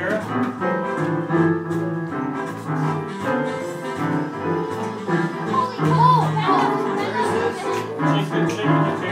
here. Holy cow! She's been